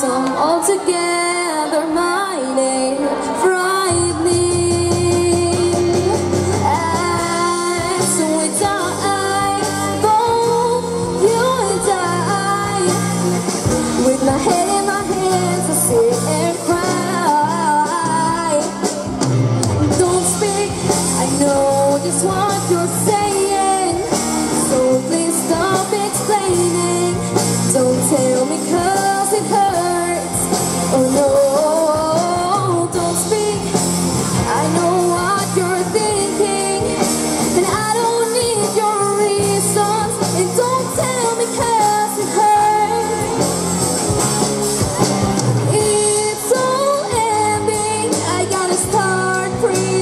some all together. free.